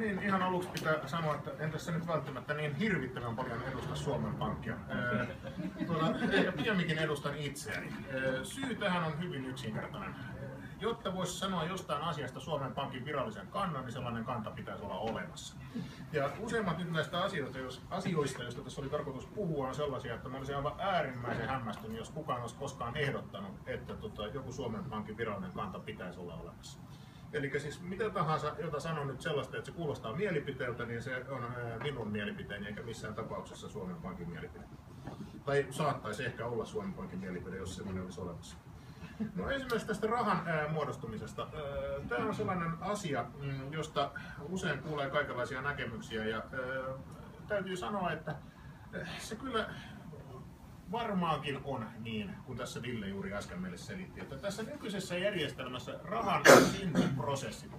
Niin, ihan aluksi pitää sanoa, että en tässä nyt välttämättä niin hirvittävän paljon edusta Suomen Pankkia. Tuota, pikemminkin edustan itseäni. Syy tähän on hyvin yksinkertainen. Jotta voisi sanoa jostain asiasta Suomen Pankin virallisen kannan, niin sellainen kanta pitäisi olla olemassa. Ja useimmat nyt näistä asioista, jos, asioista, joista tässä oli tarkoitus puhua, on sellaisia, että mä olisin aivan äärimmäisen hämmästynyt, jos kukaan olisi koskaan ehdottanut, että tota, joku Suomen Pankin virallinen kanta pitäisi olla olemassa. Eli siis mitä tahansa, jota sanon nyt sellaista, että se kuulostaa mielipiteeltä, niin se on minun mielipiteeni eikä missään tapauksessa Suomen Pankin mielipide. Tai saattaisi ehkä olla Suomen Pankin mielipide, jos semmoinen olisi olemassa. No ensimmäiseksi tästä rahan ää, muodostumisesta. Tämä on sellainen asia, mm, josta usein kuulee kaikenlaisia näkemyksiä ja ää, täytyy sanoa, että se kyllä varmaankin on niin, kun tässä Ville juuri äsken meille selitti, että tässä nykyisessä järjestelmässä rahan syntyprosessi,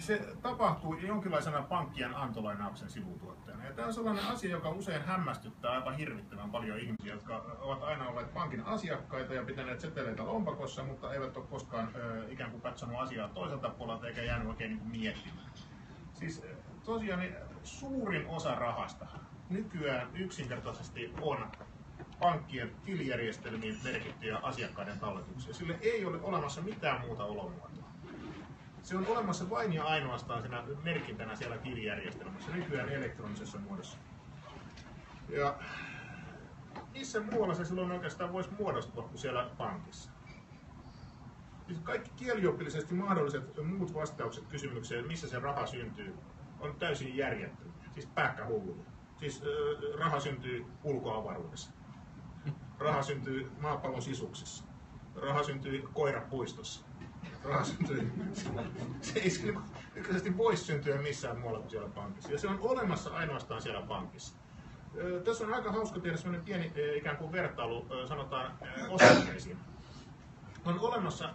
se tapahtuu jonkinlaisena pankkien antolainauksen sivutuotteena. Ja tämä on sellainen asia, joka usein hämmästyttää aivan hirvittävän paljon ihmisiä, jotka ovat aina olleet pankin asiakkaita ja pitäneet seteleitä lompakossa, mutta eivät ole koskaan ö, ikään kuin katsonut asiaa toiselta puolelta eikä jäänyt oikein niin miettimään. Siis tosiaan niin suurin osa rahasta nykyään yksinkertaisesti on pankkien tilijärjestelmiin merkittyjä asiakkaiden talletuksia. Sille ei ole olemassa mitään muuta olomuotoa. Se on olemassa vain ja ainoastaan siinä merkintänä siellä tilijärjestelmässä, nykyään elektronisessa muodossa. Ja missä muualla se silloin oikeastaan voisi muodostua kuin siellä pankissa? Siis kaikki kieliopillisesti mahdolliset muut vastaukset kysymykseen, missä se raha syntyy, on täysin järjettömiä. Siis pähkähulluja. Siis äh, raha syntyy ulkoavaruudessa. Raha syntyy maapallon sisuksissa. Raha syntyy koirapuistossa. Raha syntyy... Se ei yksinkertaisesti voi syntyä missään muualla kuin siellä pankissa. Ja se on olemassa ainoastaan siellä pankissa. Tässä on aika hauska tehdä sellainen pieni ikään kuin vertailu, sanotaan osakkeisiin. On olemassa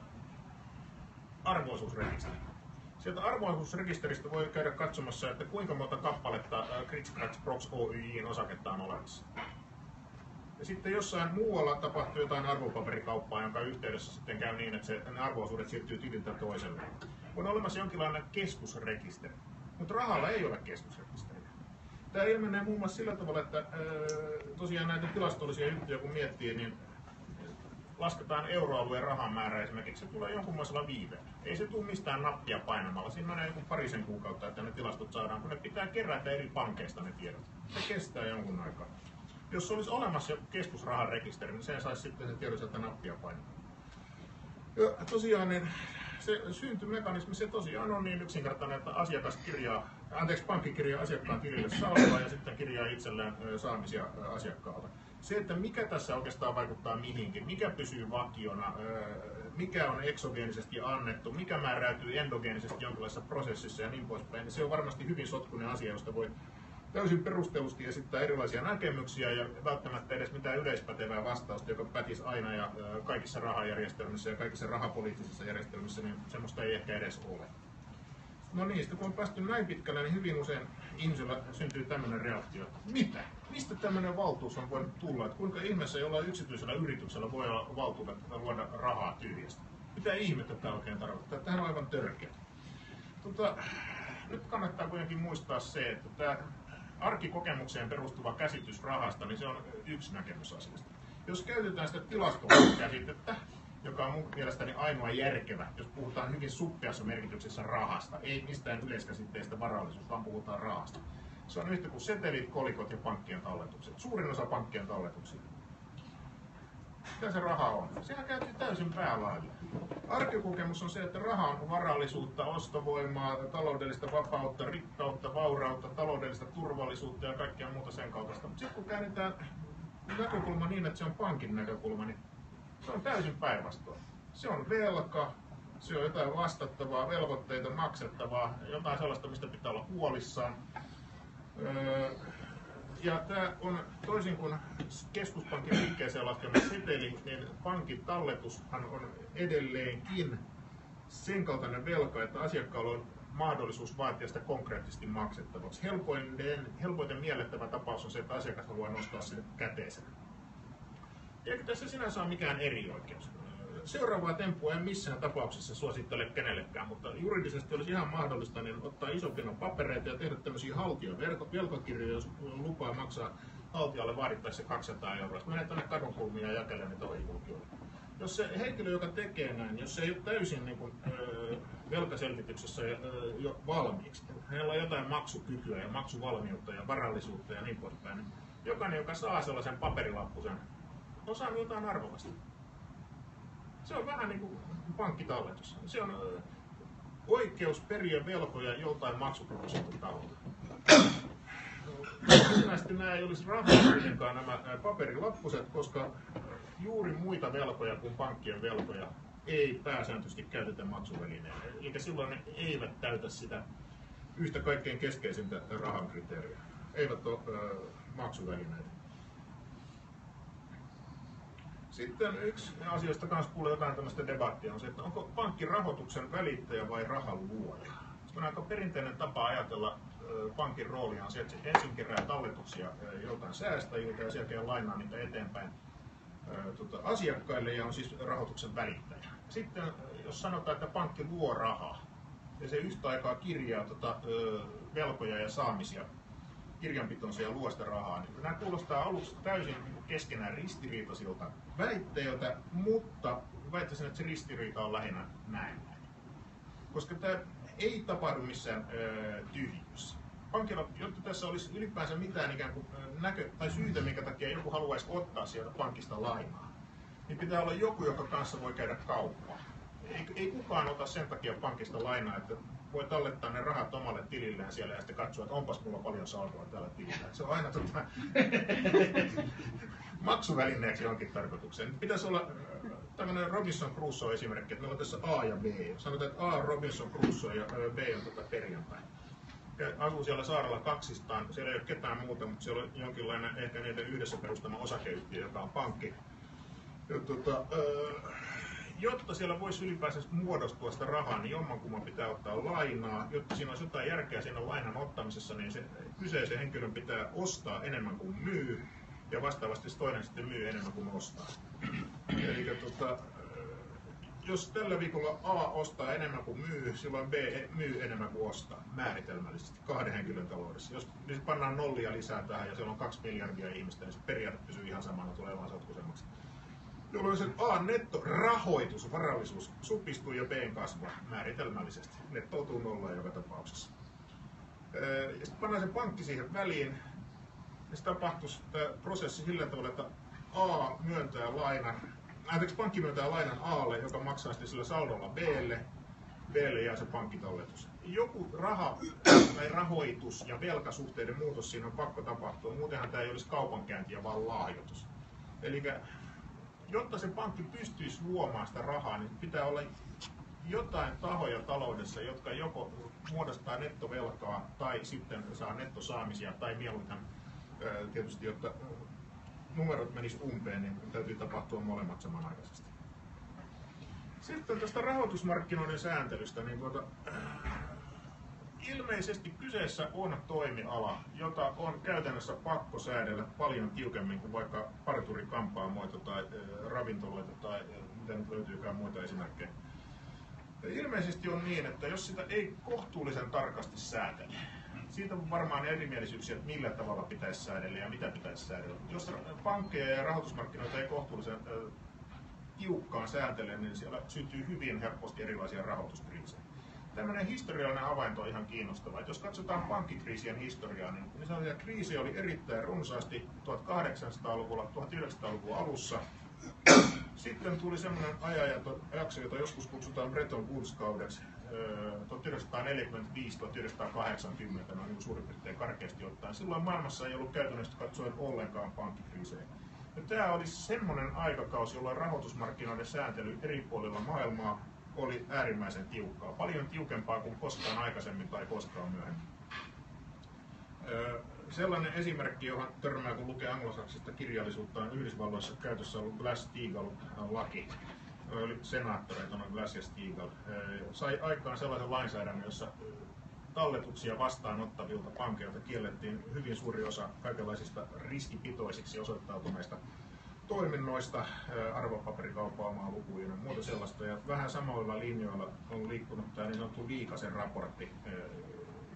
arvoisuusrekisteri. Sieltä arvoisuusrekisteristä voi käydä katsomassa, että kuinka monta kappaletta Grit Scratch Prox Oyjin osaketta on olemassa. Ja sitten jossain muualla tapahtuu jotain arvopaperikauppaa, jonka yhteydessä sitten käy niin, että se, ne arvoisuudet siirtyy tililtä toiselle. On olemassa jonkinlainen keskusrekisteri, mutta rahalla ei ole keskusrekisteriä. Tämä ilmenee muun muassa sillä tavalla, että tosiaan näitä tilastollisia juttuja kun miettii, niin lasketaan euroalueen rahan määrä esimerkiksi, se tulee jonkunlaisella viiveellä. Ei se tule mistään nappia painamalla. Siinä menee joku parisen kuukautta, että ne tilastot saadaan, kun ne pitää kerätä eri pankeista ne tiedot. Se kestää jonkun aikaa jos olisi olemassa joku keskusraharekisteri, niin sen saisi sitten se tiedon sieltä nappia painaa. Ja tosiaan niin se syntymekanismi se tosiaan on niin yksinkertainen, että asiakas kirjaa, anteeksi, pankki kirjaa asiakkaan tilille saldoa ja sitten kirjaa itselleen saamisia asiakkaalta. Se, että mikä tässä oikeastaan vaikuttaa mihinkin, mikä pysyy vakiona, mikä on eksogeenisesti annettu, mikä määräytyy endogeenisesti jonkinlaisessa prosessissa ja niin poispäin, niin se on varmasti hyvin sotkunen asia, josta voi täysin perustellusti esittää erilaisia näkemyksiä ja välttämättä edes mitään yleispätevää vastausta, joka pätisi aina ja kaikissa rahajärjestelmissä ja kaikissa rahapoliittisissa järjestelmissä, niin semmoista ei ehkä edes ole. No niin, sitten kun on päästy näin pitkälle, niin hyvin usein ihmisellä syntyy tämmöinen reaktio. Mitä? Mistä tämmöinen valtuus on voinut tulla? Että kuinka ihmeessä jollain yksityisellä yrityksellä voi olla valtuudet luoda rahaa tyhjästä? Mitä ihmettä tämä oikein tarkoittaa? Tämähän on aivan törkeä. Tota, nyt kannattaa kuitenkin muistaa se, että tämä arkikokemukseen perustuva käsitys rahasta, niin se on yksi näkemys asiasta. Jos käytetään sitä tilastokäsitettä, joka on mun mielestäni ainoa järkevä, jos puhutaan hyvin suppeassa merkityksessä rahasta, ei mistään yleiskäsitteestä varallisuus, vaan puhutaan rahasta. Se on yhtä kuin setelit, kolikot ja pankkien talletukset. Suurin osa pankkien talletuksia. Mitä se raha on? Sehän käytti täysin päälailla. Arkikokemus on se, että raha on varallisuutta, ostovoimaa, taloudellista vapautta, rikkautta, vaurautta, taloudellista turvallisuutta ja kaikkea muuta sen kaltaista. Mutta sitten kun käännetään näkökulma niin, että se on pankin näkökulma, niin se on täysin päinvastoin. Se on velka, se on jotain vastattavaa, velvoitteita maksettavaa, jotain sellaista, mistä pitää olla huolissaan. Öö, ja tämä on toisin kuin keskuspankin liikkeeseen laskema seteli, niin pankin talletushan on edelleenkin sen kaltainen velka, että asiakkaalla on mahdollisuus vaatia sitä konkreettisesti maksettavaksi. Helpoiten, helpoiten miellettävä tapaus on se, että asiakas haluaa nostaa sen käteisen. Eikä tässä sinänsä ole mikään eri oikeus. Seuraavaa temppua en missään tapauksessa suosittele kenellekään, mutta juridisesti olisi ihan mahdollista niin ottaa iso papereita ja tehdä tämmöisiä haltion velkakirjoja, jos lupaa maksaa haltijalle vaadittaessa 200 euroa. Sitten menee tuonne kadunkulmiin ja jakelee niitä ohijulkijoille. Jos se henkilö, joka tekee näin, jos se ei ole täysin niin kuin, öö, velkaselvityksessä jo valmiiksi, hänellä on jotain maksukykyä ja maksuvalmiutta ja varallisuutta ja niin poispäin, niin jokainen, joka saa sellaisen paperilappusen, on saanut jotain arvokasta. Se on vähän niin kuin pankkitalletus. Se on oikeus periä velkoja joltain maksukykyiseltä taholta. Varsinaisesti nämä ei olisi rahaa nämä paperilappuset, koska juuri muita velkoja kuin pankkien velkoja ei pääsääntöisesti käytetä maksuvälineenä. Eli silloin ne eivät täytä sitä yhtä kaikkein keskeisintä rahan kriteeriä. Eivät ole maksuvälineitä. Sitten yksi asioista kanssa kuulee jotain tämmöistä debattia on se, että onko pankki rahoituksen välittäjä vai rahan luoja. Se on aika perinteinen tapa ajatella pankin roolia on se, että se ensin kerää talletuksia joltain säästäjiltä ja sen jälkeen lainaa niitä eteenpäin tota, asiakkaille ja on siis rahoituksen välittäjä. Sitten jos sanotaan, että pankki luo rahaa ja se yhtä aikaa kirjaa tota, velkoja ja saamisia kirjanpitonsa ja luo sitä rahaa, niin nämä kuulostaa aluksi täysin keskenään ristiriitaisilta väitteiltä, mutta väittäisin, että se ristiriita on lähinnä näin. Koska tämä ei tapahdu missään tyhjiössä pankilla, jotta tässä olisi ylipäänsä mitään ikään kuin näkö, tai syytä, minkä takia joku haluaisi ottaa sieltä pankista lainaa, niin pitää olla joku, joka kanssa voi käydä kauppaa. Ei, ei kukaan ota sen takia pankista lainaa, että voi tallettaa ne rahat omalle tililleen siellä ja sitten katsoa, että onpas mulla paljon saldoa tällä tilillä. Se on aina tota, maksuvälineeksi johonkin tarkoitukseen. Pitäisi olla tämmöinen Robinson Crusoe esimerkki, että meillä on tässä A ja B. Sanotaan, että A on Robinson Crusoe ja B on tota perjantai asuu siellä saarella kaksistaan. Siellä ei ole ketään muuta, mutta siellä on jonkinlainen ehkä niiden yhdessä perustama osakeyhtiö, joka on pankki. Ja, tuota, jotta siellä voisi ylipäänsä muodostua sitä rahaa, niin jommankumman pitää ottaa lainaa. Jotta siinä olisi jotain järkeä siinä lainan ottamisessa, niin se kyseisen henkilön pitää ostaa enemmän kuin myy, ja vastaavasti toinen sitten myy enemmän kuin ostaa. Eli tuota, jos tällä viikolla A ostaa enemmän kuin myy, silloin B myy enemmän kuin ostaa määritelmällisesti kahden henkilön taloudessa. Jos niin pannaan nollia lisää tähän ja siellä on kaksi miljardia ihmistä, niin se periaate pysyy ihan samana, tulee vaan sotkuisemmaksi. Jolloin se A netto rahoitus, varallisuus supistuu ja B kasvaa määritelmällisesti. Nettoutuu nollaan joka tapauksessa. Ja sitten pannaan se pankki siihen väliin. Ja se tapahtuisi tämä prosessi sillä tavalla, että A myöntää lainan anteeksi, pankki myöntää lainan Alle, joka maksaa sitten sillä saldolla Blle, Blle jää se pankkitalletus. Joku raha tai rahoitus ja velkasuhteiden muutos siinä on pakko tapahtua, muutenhan tämä ei olisi kaupankäyntiä, vaan lahjoitus. Eli jotta se pankki pystyisi luomaan sitä rahaa, niin pitää olla jotain tahoja taloudessa, jotka joko muodostaa nettovelkaa tai sitten saa nettosaamisia tai mieluiten tietysti, jotta numerot menis umpeen, niin täytyy tapahtua molemmat samanaikaisesti. Sitten tästä rahoitusmarkkinoiden sääntelystä, niin tuota, ilmeisesti kyseessä on toimiala, jota on käytännössä pakko säädellä paljon tiukemmin kuin vaikka parturikampaamoita tai ravintoloita tai mitä nyt löytyykään muita esimerkkejä. Ilmeisesti on niin, että jos sitä ei kohtuullisen tarkasti säätele, siitä on varmaan erimielisyyksiä, että millä tavalla pitäisi säädellä ja mitä pitäisi säädellä. Jos pankkeja ja rahoitusmarkkinoita ei kohtuullisen tiukkaan sääntele, niin siellä syntyy hyvin helposti erilaisia rahoituskriisejä. Tällainen historiallinen havainto on ihan kiinnostava. Että jos katsotaan pankkikriisien historiaa, niin, niin sellaisia kriisejä oli erittäin runsaasti 1800-luvulla, 1900-luvun alussa. Sitten tuli semmoinen ajanjakso, jota joskus kutsutaan Bretton Woods-kaudeksi, 1945-1980, noin niin suurin piirtein karkeasti ottaen. Silloin maailmassa ei ollut käytännössä katsoen ollenkaan pankkikriisejä. Ja tämä oli semmoinen aikakausi, jolloin rahoitusmarkkinoiden sääntely eri puolilla maailmaa oli äärimmäisen tiukkaa. Paljon tiukempaa kuin koskaan aikaisemmin tai koskaan myöhemmin. Sellainen esimerkki, johon törmää kun lukee anglosaksista kirjallisuutta, on Yhdysvalloissa käytössä ollut Glass-Steagall-laki, oli senaattoreita, noin Glass ja Stiegel, sai aikaan sellaisen lainsäädännön, jossa talletuksia vastaanottavilta pankeilta kiellettiin hyvin suuri osa kaikenlaisista riskipitoisiksi osoittautuneista toiminnoista, arvopaperikauppaamaan lukuja ja muuta sellaista. Ja vähän samoilla linjoilla on liikkunut tämä niin sanottu Liikasen raportti,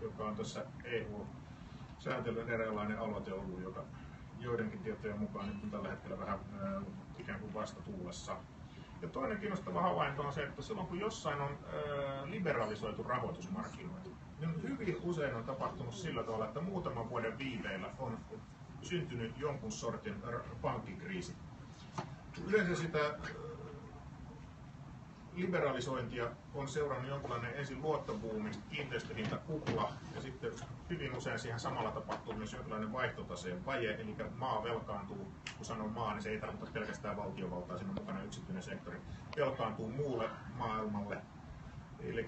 joka on tässä EU-sääntelyn eräänlainen aloiteoulu, joka joidenkin tietojen mukaan nyt on tällä hetkellä vähän ikään kuin vastatuulessa. Ja toinen kiinnostava havainto on se, että silloin kun jossain on liberalisoitu rahoitusmarkkinoita, niin hyvin usein on tapahtunut sillä tavalla, että muutaman vuoden viiveillä on syntynyt jonkun sortin pankkikriisi. Yleensä sitä liberalisointia on seurannut jonkinlainen ensin luottobuumi, kiinteistöhintakupla ja sitten hyvin usein siihen samalla tapahtuu myös jonkinlainen vaihtotaseen vaje, eli maa velkaantuu, kun sanon maa, niin se ei tarkoita pelkästään valtiovaltaa, siinä on mukana yksityinen sektori, velkaantuu muulle maailmalle, eli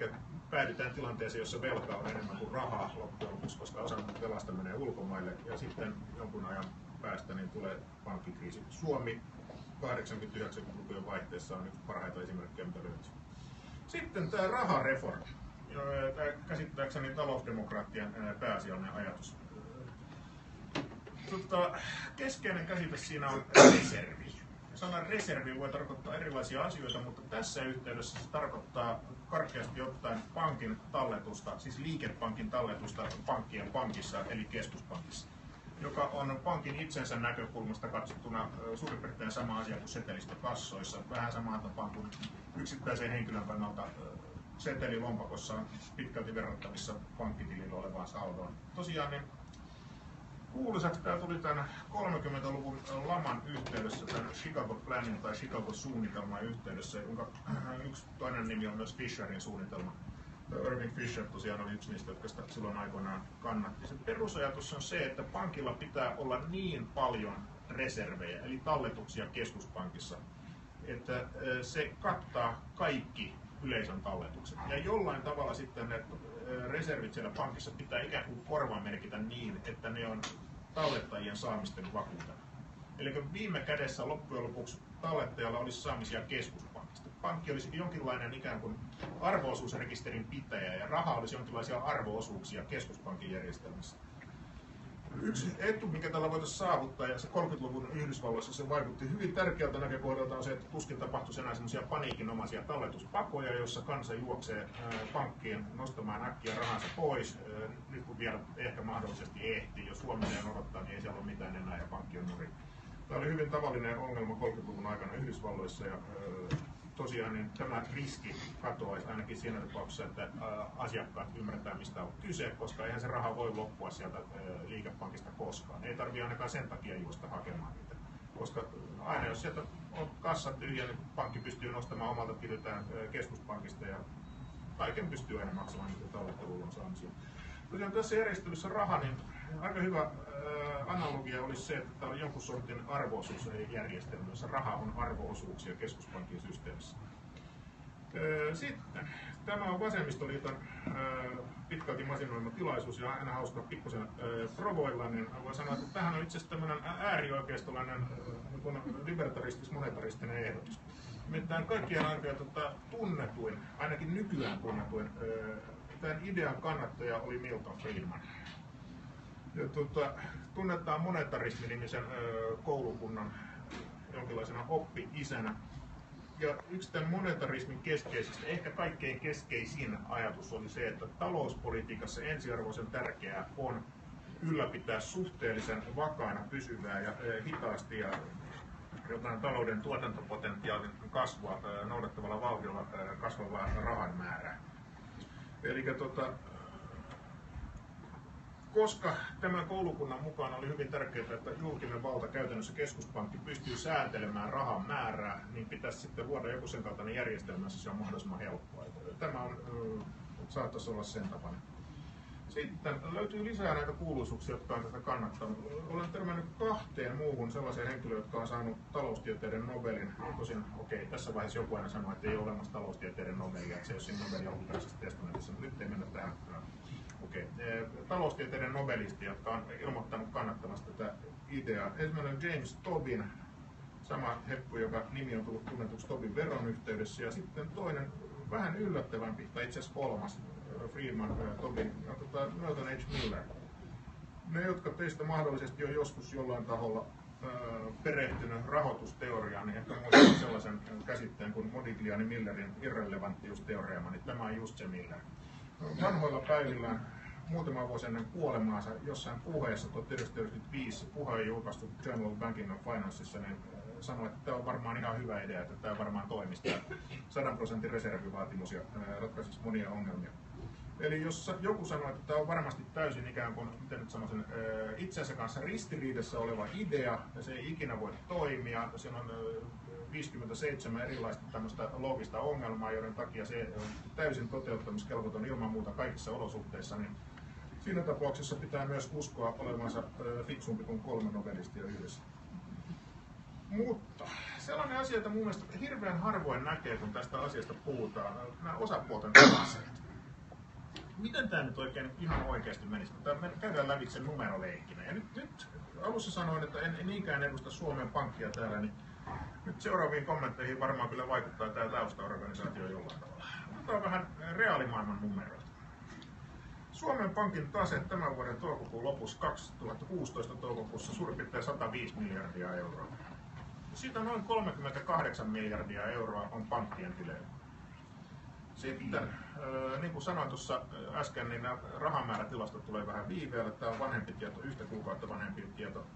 päädytään tilanteeseen, jossa velka on enemmän kuin rahaa loppujen lopuksi, koska osa velasta menee ulkomaille ja sitten jonkun ajan päästä niin tulee pankkikriisi. Suomi 80-90-lukujen vaihteessa on yksi parhaita esimerkkejä, mitä löytyy. Sitten tämä rahareformi. Tämä käsittääkseni talousdemokraattien pääasiallinen ajatus. Tota, keskeinen käsite siinä on reservi. Sana reservi voi tarkoittaa erilaisia asioita, mutta tässä yhteydessä se tarkoittaa karkeasti ottaen pankin talletusta, siis liikepankin talletusta pankkien pankissa, eli keskuspankissa joka on pankin itsensä näkökulmasta katsottuna suurin piirtein sama asia kuin setelistokassoissa. Vähän samaan tapaan kuin yksittäisen henkilön kannalta seteli lompakossa on pitkälti verrattavissa pankkitilillä olevaan saldoon. Tosiaan niin kuuluisaksi tämä tuli tämän 30-luvun laman yhteydessä, tämän Chicago Planning tai Chicago suunnitelman yhteydessä, jonka yksi toinen nimi on myös Fisherin suunnitelma Irving Fisher tosiaan oli yksi niistä, jotka sitä silloin aikoinaan kannatti. Se perusajatus on se, että pankilla pitää olla niin paljon reservejä, eli talletuksia keskuspankissa, että se kattaa kaikki yleisön talletukset. Ja jollain tavalla sitten ne reservit siellä pankissa pitää ikään kuin korvamerkitä niin, että ne on tallettajien saamisten vakuutena. Eli viime kädessä loppujen lopuksi tallettajalla olisi saamisia keskuspankista. Pankki olisi jonkinlainen ikään kuin arvoosuusrekisterin pitäjä ja raha olisi jonkinlaisia arvoosuuksia keskuspankin järjestelmässä. Yksi etu, mikä tällä voitaisiin saavuttaa, ja se 30-luvun Yhdysvalloissa se vaikutti hyvin tärkeältä näkökohdalta, on se, että tuskin tapahtuisi enää semmoisia paniikinomaisia talletuspakoja, jossa kansa juoksee pankkiin nostamaan äkkiä rahansa pois. Nyt kun vielä ehkä mahdollisesti ehtii, jos huomenna odottaa, niin ei siellä ole mitään enää ja pankki on nurin. Tämä oli hyvin tavallinen ongelma 30-luvun aikana Yhdysvalloissa ja tosiaan niin tämä riski katoaisi ainakin siinä tapauksessa, että asiakkaat ymmärtää mistä on kyse, koska eihän se raha voi loppua sieltä liikepankista koskaan. Ei tarvitse ainakaan sen takia juosta hakemaan niitä. Koska aina jos sieltä on kassa tyhjä, niin pankki pystyy nostamaan omalta tililtään keskuspankista ja kaiken pystyy aina maksamaan niitä tallettelulon saamisia. Tosiaan tässä järjestelyssä raha, niin aika hyvä analogia olisi se, että on jonkun sortin arvoosuusjärjestelmä, jossa raha on arvoosuuksia keskuspankin systeemissä. Sitten, tämä on Vasemmistoliiton pitkälti masinoima tilaisuus ja aina hauska pikkusen provoilla, niin voi sanoa, että tähän on itse asiassa tämmöinen äärioikeistolainen niin libertaristis-monetaristinen ehdotus. Nimittäin kaikkien aikojen tota, tunnetuin, ainakin nykyään tunnetuin, tämän idean kannattaja oli Milton Friedman tuota, tunnetaan monetarismi-nimisen koulukunnan jonkinlaisena oppi-isänä. Ja yksi tämän monetarismin keskeisistä, ehkä kaikkein keskeisin ajatus oli se, että talouspolitiikassa ensiarvoisen tärkeää on ylläpitää suhteellisen vakaana pysyvää ja hitaasti ja jotain talouden tuotantopotentiaalin kasvua noudattavalla vauhdilla kasvavaa rahan määrää. Eli tota, koska tämän koulukunnan mukaan oli hyvin tärkeää, että julkinen valta, käytännössä keskuspankki, pystyy sääntelemään rahan määrää, niin pitäisi sitten luoda joku sen kaltainen järjestelmä, se on mahdollisimman helppoa. Tämä on, saattaisi olla sen tapainen. Sitten löytyy lisää näitä kuuluisuuksia, jotka on tätä kannattanut. Olen törmännyt kahteen muuhun sellaiseen henkilöön, jotka on saanut taloustieteiden Nobelin. Tosin, okei, tässä vaiheessa joku aina sanoo, että ei ole olemassa taloustieteiden Nobelia, että se ei ole siinä Nobelin alkuperäisessä testamentissa, mutta nyt ei mennä tähän Okei. Okay. Taloustieteiden nobelisti, jotka on ilmoittanut kannattavasta tätä ideaa. Ensimmäinen James Tobin, sama heppu, joka nimi on tullut tunnetuksi Tobin veron yhteydessä. Ja sitten toinen, vähän yllättävämpi, tai itse asiassa kolmas, Friedman, Tobin, ja tota, Milton H. Miller. Ne, jotka teistä mahdollisesti on joskus jollain taholla perehtynyt rahoitusteoriaan, niin ehkä muistan sellaisen käsitteen kuin Modigliani Millerin irrelevanttiusteoreema, niin tämä on just se Miller. Vanhoilla päivillään muutama vuosi ennen kuolemaansa jossain puheessa 1995 puhe julkaistu Journal of Banking of Financeissa, niin sanoi, että tämä on varmaan ihan hyvä idea, että tämä varmaan toimisi, tämä 100 prosentin reservivaatimus ja ratkaisisi monia ongelmia. Eli jos joku sanoo, että tämä on varmasti täysin ikään kuin, miten nyt sanoisin, itseensä kanssa ristiriidassa oleva idea, ja se ei ikinä voi toimia, siinä on 57 erilaista tämmöistä loogista ongelmaa, joiden takia se on täysin toteuttamiskelvoton ilman muuta kaikissa olosuhteissa, niin siinä tapauksessa pitää myös uskoa olevansa fiksumpi kuin kolme novelistia yhdessä. Mutta sellainen asia, että mun mielestä hirveän harvoin näkee, kun tästä asiasta puhutaan, nämä osapuolten aseet miten tämä nyt oikein ihan oikeasti menisi? Me käydään lävitse numeroleikkinä. Ja nyt, nyt alussa sanoin, että en, en niinkään edusta Suomen Pankkia täällä, niin nyt seuraaviin kommentteihin varmaan kyllä vaikuttaa tämä taustaorganisaatio jollain tavalla. Otetaan vähän reaalimaailman numeroita. Suomen Pankin tase tämän vuoden toukokuun lopussa 2016 toukokuussa suurin piirtein 105 miljardia euroa. Siitä noin 38 miljardia euroa on pankkien tileillä. Sitten, niin kuin sanoin tuossa äsken, niin nämä rahamäärätilastot tulee vähän viiveellä. Tämä on vanhempi tieto, yhtä kuukautta vanhempi tieto.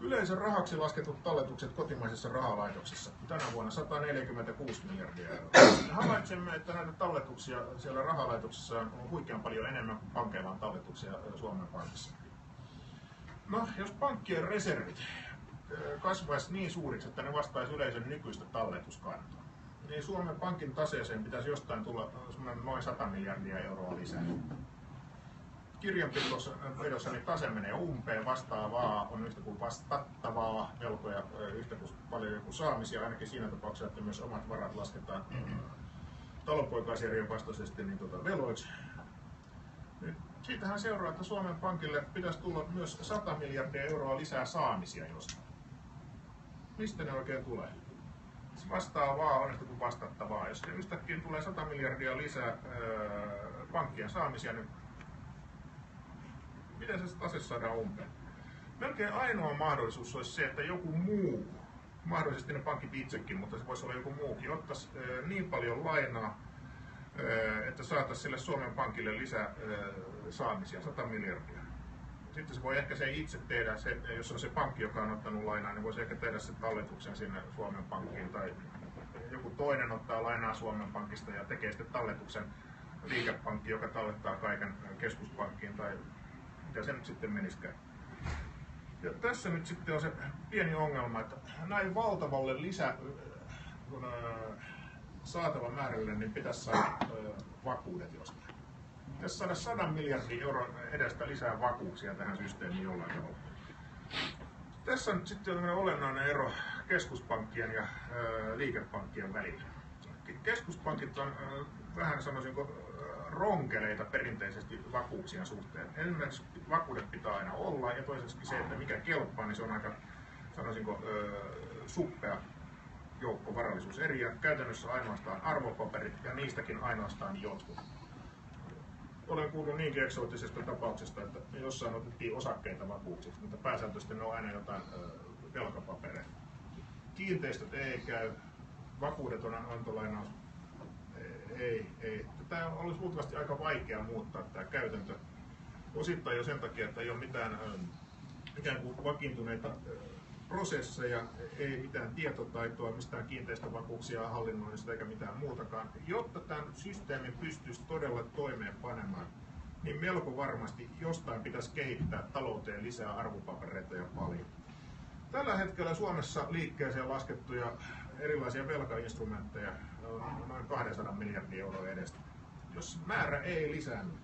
Yleisön rahaksi lasketut talletukset kotimaisissa rahalaitoksissa tänä vuonna 146 miljardia euroa. Havaitsemme, että näitä talletuksia siellä rahalaitoksissa on huikean paljon enemmän kuin pankeilla on talletuksia Suomen Pankissa. No, jos pankkien reservit kasvaisi niin suuriksi, että ne vastaisi yleisön nykyistä talletuskantoa, niin Suomen Pankin taseeseen pitäisi jostain tulla noin 100 miljardia euroa lisää. Kirjanpidossa niin tase menee umpeen, vastaavaa on yhtä kuin vastattavaa velkoja yhtä kuin paljon kuin saamisia, ainakin siinä tapauksessa, että myös omat varat lasketaan talonpoikaisjärjen vastaisesti niin tuota veloiksi. Nyt siitähän seuraa, että Suomen Pankille pitäisi tulla myös 100 miljardia euroa lisää saamisia jostain. Mistä ne oikein tulee? vastaavaa on kuin vastattavaa. Jos yhtäkkiä tulee 100 miljardia lisää öö, pankkien saamisia, niin miten se tase saadaan umpeen? Melkein ainoa mahdollisuus olisi se, että joku muu, mahdollisesti ne pankit itsekin, mutta se voisi olla joku muukin, ottaisi niin paljon lainaa, että saataisiin sille Suomen Pankille lisää saamisia, 100 miljardia sitten se voi ehkä se itse tehdä, se, jos on se pankki, joka on ottanut lainaa, niin voisi ehkä tehdä sen talletuksen sinne Suomen Pankkiin tai joku toinen ottaa lainaa Suomen Pankista ja tekee sitten talletuksen liikepankki, joka tallettaa kaiken keskuspankkiin tai mitä se nyt sitten menisikään. Ja tässä nyt sitten on se pieni ongelma, että näin valtavalle lisä kun, saatavan määrälle, niin pitäisi saada vakuudet jostain pitäisi saada 100 miljardin euron edestä lisää vakuuksia tähän systeemiin jollain tavalla. Tässä on sitten olennainen ero keskuspankkien ja liikepankkien välillä. Keskuspankit on vähän sanoisinko ronkeleita perinteisesti vakuuksien suhteen. Ensimmäiseksi vakuudet pitää aina olla ja toiseksi se, että mikä kelpaa, niin se on aika sanoisinko suppea joukko varallisuuseriä. Käytännössä ainoastaan arvopaperit ja niistäkin ainoastaan jotkut olen kuullut niinkin eksoottisesta tapauksesta, että jossain otettiin osakkeita vakuuksiksi, mutta pääsääntöisesti ne on aina jotain velkapapereita. Kiinteistöt ei käy, vakuudet on antolainaus, ei, ei. Tämä olisi luultavasti aika vaikea muuttaa tämä käytäntö. Osittain jo sen takia, että ei ole mitään ikään kuin vakiintuneita prosesseja, ei mitään tietotaitoa, mistään kiinteistövakuuksia hallinnoinnista eikä mitään muutakaan. Jotta tämän systeemin pystyisi todella toimeenpanemaan, niin melko varmasti jostain pitäisi kehittää talouteen lisää arvopapereita ja paljon. Tällä hetkellä Suomessa liikkeeseen laskettuja erilaisia velkainstrumentteja noin 200 miljardia euroa edestä. Jos määrä ei lisäänny,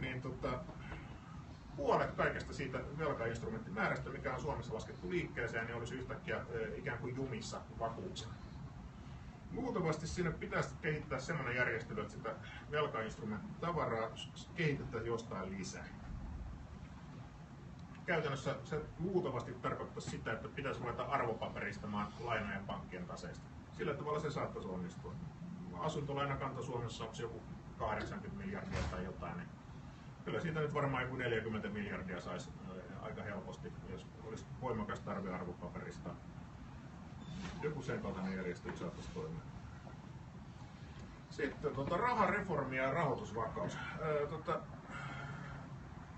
niin tota, puolet kaikesta siitä velkainstrumenttimäärästä, mikä on Suomessa laskettu liikkeeseen, niin olisi yhtäkkiä ikään kuin jumissa vakuuksena. Luultavasti sinne pitäisi kehittää sellainen järjestely, että sitä velkainstrumenttitavaraa kehitetään jostain lisää. Käytännössä se luultavasti tarkoittaa sitä, että pitäisi ruveta arvopaperistamaan lainojen pankkien taseista. Sillä tavalla se saattaisi onnistua. Asuntolainakanta Suomessa on joku 80 miljardia tai jotain, niin kyllä siitä nyt varmaan joku 40 miljardia saisi aika helposti, jos olisi voimakas tarve arvopaperista. Joku sen kaltainen järjestely saattaisi toimia. Sitten tota, rahareformi ja rahoitusvakaus. Öö, tota,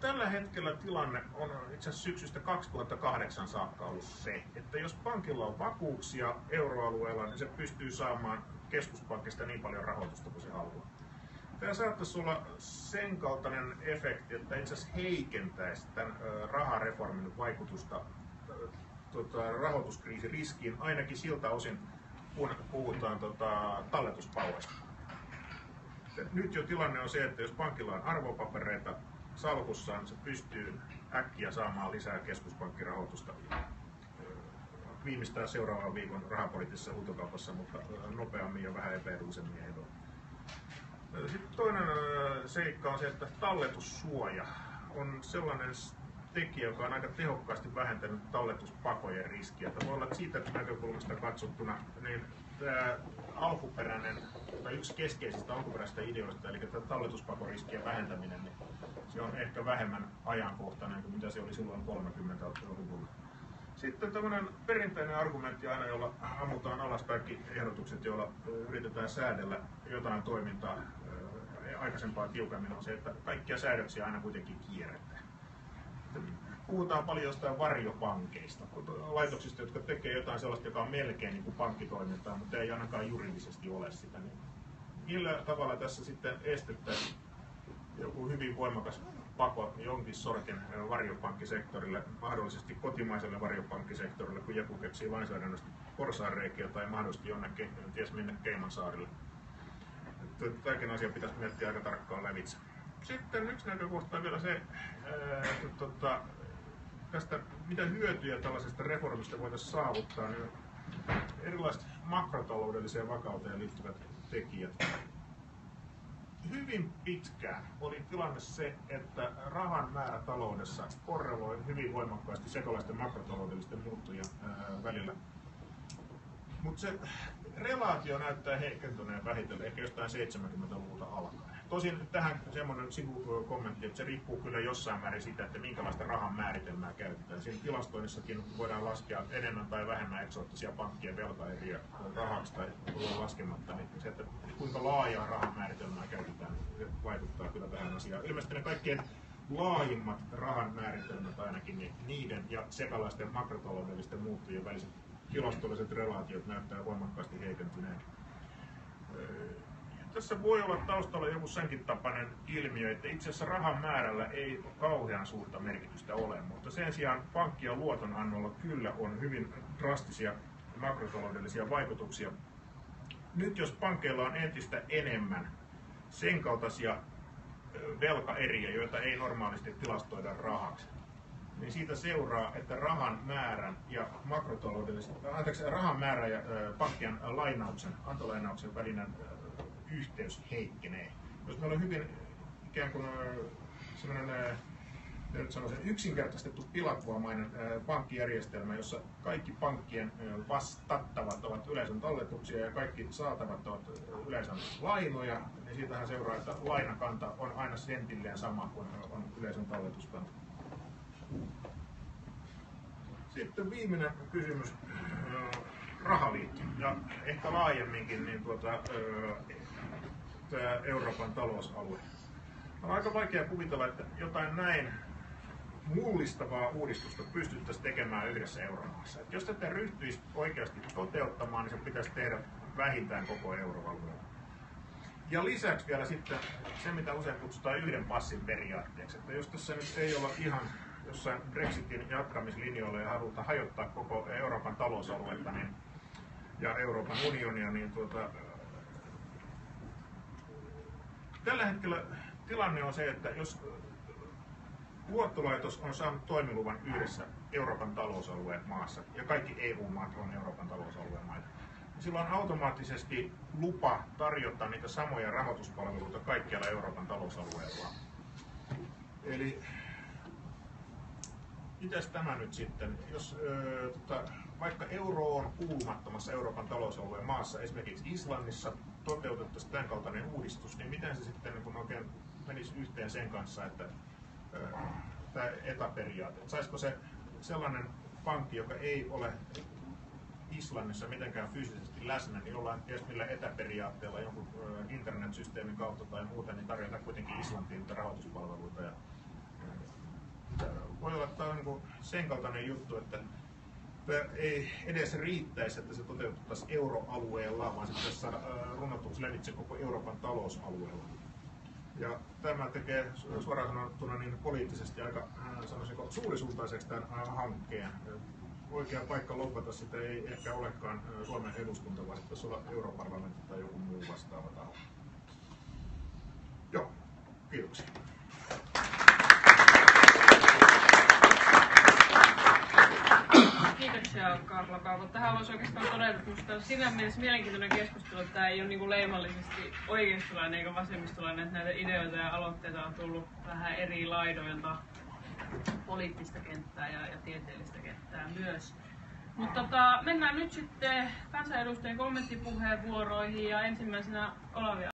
tällä hetkellä tilanne on itse asiassa syksystä 2008 saakka ollut se, että jos pankilla on vakuuksia euroalueella, niin se pystyy saamaan keskuspankista niin paljon rahoitusta kuin se haluaa. Tämä saattaisi olla sen kaltainen efekti, että itse asiassa heikentäisi tämän rahareformin vaikutusta tota, rahoituskriisiriskiin, ainakin siltä osin, kun puhutaan tota, talletuspauesta. Nyt jo tilanne on se, että jos pankilla on arvopapereita salkussaan, se pystyy äkkiä saamaan lisää keskuspankkirahoitusta viimeistään seuraavan viikon rahapoliittisessa huutokaupassa, mutta nopeammin ja vähän epäedullisemmin ehdoin. Sitten toinen seikka on se, että talletussuoja on sellainen tekijä, joka on aika tehokkaasti vähentänyt talletuspakojen riskiä. Voi olla, että siitä näkökulmasta katsottuna, niin tämä alkuperäinen, tai yksi keskeisistä alkuperäisistä ideoista, eli tämä talletuspakoriskien vähentäminen, niin se on ehkä vähemmän ajankohtainen kuin mitä se oli silloin 30-luvulla. Sitten tämmöinen perinteinen argumentti aina, jolla ammutaan alas kaikki ehdotukset, joilla yritetään säädellä jotain toimintaa aikaisempaa tiukemmin, on se, että kaikkia säädöksiä aina kuitenkin kierretään. Puhutaan paljon jostain varjopankeista, laitoksista, jotka tekee jotain sellaista, joka on melkein niin kuin pankkitoimintaa, mutta ei ainakaan juridisesti ole sitä. Niin millä tavalla tässä sitten estettäisiin joku hyvin voimakas pako jonkin sortin varjopankkisektorille, mahdollisesti kotimaiselle varjopankkisektorille, kun joku keksii lainsäädännöstä porsaanreikiä tai mahdollisesti jonnekin, en ties minne Keimansaarille. Tämäkin asia pitäisi miettiä aika tarkkaan lävitse. Sitten yksi näkökohta on vielä se, että tuota, tästä, mitä hyötyjä tällaisesta reformista voitaisiin saavuttaa, niin erilaiset makrotaloudelliseen vakauteen liittyvät tekijät hyvin pitkään oli tilanne se, että rahan määrä taloudessa korreloi hyvin voimakkaasti sekalaisten makrotaloudellisten muuttujien välillä. Mutta se relaatio näyttää heikentyneen vähitellen ehkä jostain 70-luvulta alkaen. Tosin tähän semmoinen sivukommentti, että se riippuu kyllä jossain määrin siitä, että minkälaista rahan määritelmää käytetään. Siinä tilastoinnissakin voidaan laskea enemmän tai vähemmän eksoottisia pankkien velkaeriä rahaksi tai laskematta, niin se, että kuinka laajaa rahan määritelmää käytetään, se vaikuttaa kyllä tähän asiaan. Ilmeisesti ne kaikkein laajimmat rahan määritelmät ainakin, niin niiden ja sekalaisten makrotaloudellisten muuttujien väliset tilastolliset relaatiot näyttää voimakkaasti heikentyneen tässä voi olla taustalla joku senkin tapainen ilmiö, että itse asiassa rahan määrällä ei kauhean suurta merkitystä ole, mutta sen sijaan pankkien luotonannolla kyllä on hyvin drastisia makrotaloudellisia vaikutuksia. Nyt jos pankkeilla on entistä enemmän sen kaltaisia velkaeriä, joita ei normaalisti tilastoida rahaksi, niin siitä seuraa, että rahan määrän ja makrotaloudellisen, anteeksi, rahan määrä ja pankkien lainauksen, antolainauksen välinen yhteys heikkenee. Jos meillä on hyvin ikään kuin sellainen nyt sanoisin, yksinkertaistettu pilakuomainen pankkijärjestelmä, jossa kaikki pankkien vastattavat ovat yleisön talletuksia ja kaikki saatavat ovat yleisön lainoja, niin siitähän seuraa, että lainakanta on aina sentilleen sama kuin on yleisön talletuskanta. Sitten viimeinen kysymys, rahaliitto ja ehkä laajemminkin niin tuota, tämä Euroopan talousalue. On aika vaikea kuvitella, että jotain näin mullistavaa uudistusta pystyttäisiin tekemään yhdessä euromaassa. Että jos tätä ryhtyisi oikeasti toteuttamaan, niin se pitäisi tehdä vähintään koko euroalueella. Ja lisäksi vielä sitten se, mitä usein kutsutaan yhden passin periaatteeksi. Että jos tässä nyt ei olla ihan jossain Brexitin jatkamislinjoilla ja haluta hajottaa koko Euroopan talousaluetta niin, ja Euroopan unionia, niin tuota, tällä hetkellä tilanne on se, että jos luottolaitos on saanut toimiluvan yhdessä Euroopan talousalueen maassa, ja kaikki EU-maat on Euroopan talousalueen maita, niin silloin automaattisesti lupa tarjota niitä samoja rahoituspalveluita kaikkialla Euroopan talousalueella. Eli mitäs tämä nyt sitten, jos tota, vaikka euro on kuulumattomassa Euroopan talousalueen maassa, esimerkiksi Islannissa, toteutettaisiin tämän kaltainen uudistus, niin miten se sitten niin kun oikein menisi yhteen sen kanssa, että tämä etäperiaate, saisiko se sellainen pankki, joka ei ole Islannissa mitenkään fyysisesti läsnä, niin jollain ties millä etäperiaatteella jonkun internetsysteemin kautta tai muuten, niin tarjota kuitenkin Islantiin rahoituspalveluita. Ja, voi olla, että tämä on niin sen kaltainen juttu, että ei edes riittäisi, että se toteutettaisiin euroalueella, vaan se pitäisi saada runnatuksi levitse koko Euroopan talousalueella. Ja tämä tekee suoraan sanottuna niin poliittisesti aika sanoisinko, suurisuuntaiseksi tämän hankkeen. Oikea paikka lopata sitä ei ehkä olekaan Suomen eduskunta, vaan pitäisi olla europarlamentti tai joku muu vastaava taho. Joo, kiitoksia. Kiitoksia Karla Kaavo. Tähän voisi oikeastaan todeta, että minusta on siinä mielessä mielenkiintoinen keskustelu, että tämä ei ole niin leimallisesti oikeistolainen eikä vasemmistolainen, että näitä ideoita ja aloitteita on tullut vähän eri laidoilta poliittista kenttää ja, ja tieteellistä kenttää myös. Mutta tota, mennään nyt sitten kansanedustajien kommenttipuheenvuoroihin ja ensimmäisenä Olavi